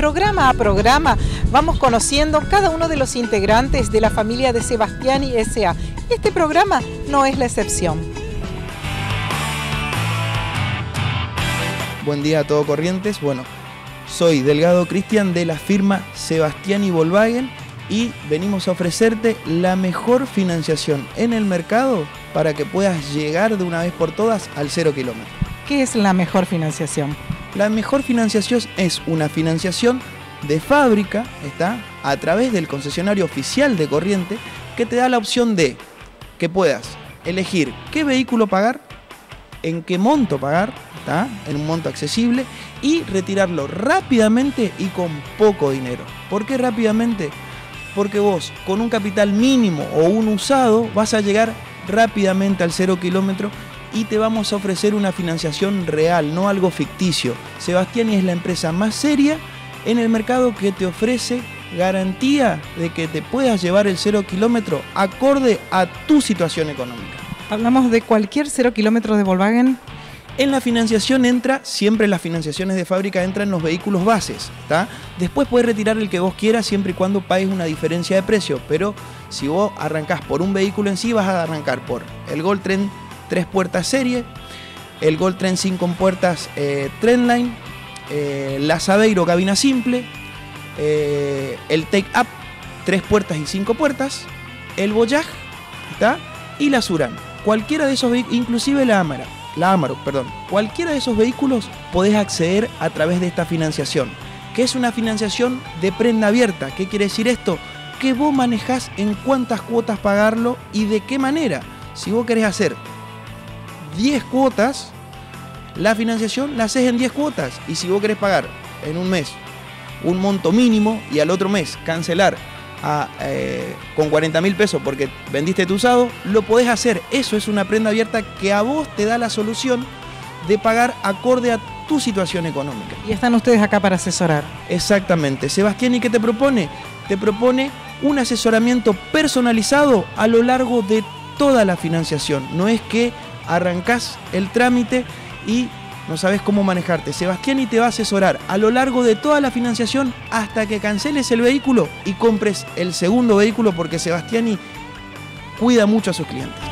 programa a programa vamos conociendo cada uno de los integrantes de la familia de Sebastiani S.A. Este programa no es la excepción. Buen día a todo Corrientes. Bueno, soy Delgado Cristian de la firma Sebastiani Volkswagen y venimos a ofrecerte la mejor financiación en el mercado para que puedas llegar de una vez por todas al cero kilómetro. ¿Qué es la mejor financiación? La mejor financiación es una financiación de fábrica, ¿está? A través del concesionario oficial de corriente que te da la opción de que puedas elegir qué vehículo pagar, en qué monto pagar. En un monto accesible y retirarlo rápidamente y con poco dinero. ¿Por qué rápidamente? Porque vos con un capital mínimo o un usado vas a llegar rápidamente al cero kilómetro y te vamos a ofrecer una financiación real, no algo ficticio. Sebastiani es la empresa más seria en el mercado que te ofrece garantía de que te puedas llevar el cero kilómetro acorde a tu situación económica. Hablamos de cualquier cero kilómetro de Volkswagen. En la financiación entra, siempre las financiaciones de fábrica entran los vehículos bases. Después puedes retirar el que vos quieras siempre y cuando pagues una diferencia de precio, pero si vos arrancás por un vehículo en sí, vas a arrancar por el Gold Trend tres puertas serie, el Gold Trend 5 puertas eh, Trendline, eh, la Sabeiro cabina simple, eh, el Take Up tres puertas y cinco puertas, el Voyage ¿está? y la Suran. Cualquiera de esos vehículos, inclusive la Amara, la Amaro, perdón, cualquiera de esos vehículos podés acceder a través de esta financiación, que es una financiación de prenda abierta. ¿Qué quiere decir esto? Que vos manejás en cuántas cuotas pagarlo y de qué manera. Si vos querés hacer 10 cuotas, la financiación la haces en 10 cuotas. Y si vos querés pagar en un mes un monto mínimo y al otro mes cancelar eh, con 40 mil pesos porque vendiste tu usado, lo podés hacer. Eso es una prenda abierta que a vos te da la solución de pagar acorde a tu situación económica. Y están ustedes acá para asesorar. Exactamente. Sebastián, ¿y qué te propone? Te propone un asesoramiento personalizado a lo largo de toda la financiación. No es que arrancás el trámite y no sabes cómo manejarte. Sebastiani te va a asesorar a lo largo de toda la financiación hasta que canceles el vehículo y compres el segundo vehículo porque Sebastiani cuida mucho a sus clientes.